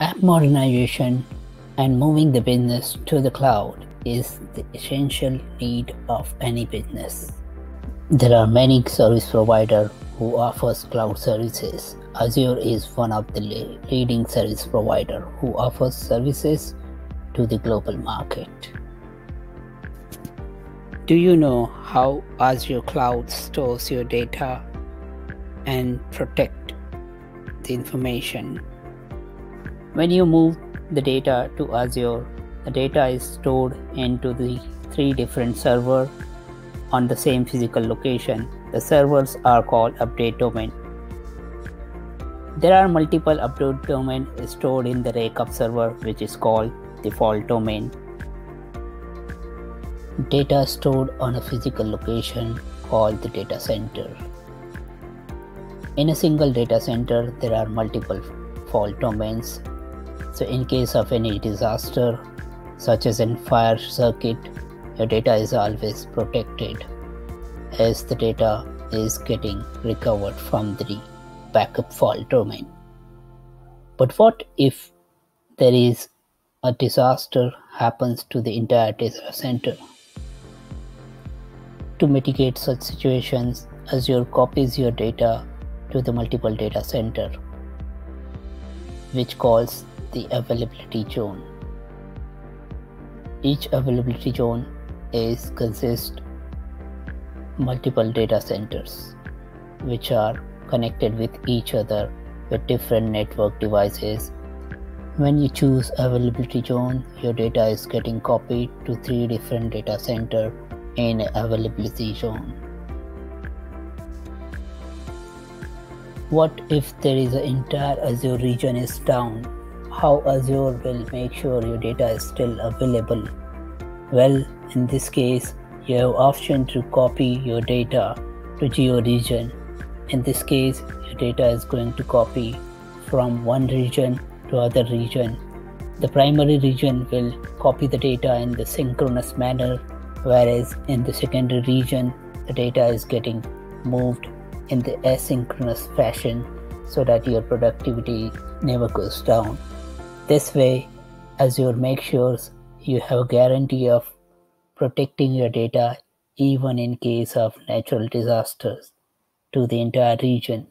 App modernization and moving the business to the cloud is the essential need of any business. There are many service providers who offers cloud services. Azure is one of the leading service provider who offers services to the global market. Do you know how Azure Cloud stores your data and protect the information when you move the data to Azure, the data is stored into the three different servers on the same physical location. The servers are called update domain. There are multiple update domain stored in the Rake server which is called the fault domain. Data stored on a physical location called the data center. In a single data center, there are multiple fault domains so in case of any disaster, such as in fire circuit, your data is always protected as the data is getting recovered from the backup fault domain. But what if there is a disaster happens to the entire data center? To mitigate such situations, Azure copies your data to the multiple data center, which calls the availability zone. Each availability zone is consist multiple data centers which are connected with each other with different network devices. When you choose availability zone, your data is getting copied to three different data center in availability zone. What if there is an entire Azure region is down how Azure will make sure your data is still available? Well, in this case, you have option to copy your data to geo region. In this case, your data is going to copy from one region to other region. The primary region will copy the data in the synchronous manner, whereas in the secondary region, the data is getting moved in the asynchronous fashion so that your productivity never goes down. This way, Azure makes sure you have a guarantee of protecting your data even in case of natural disasters to the entire region.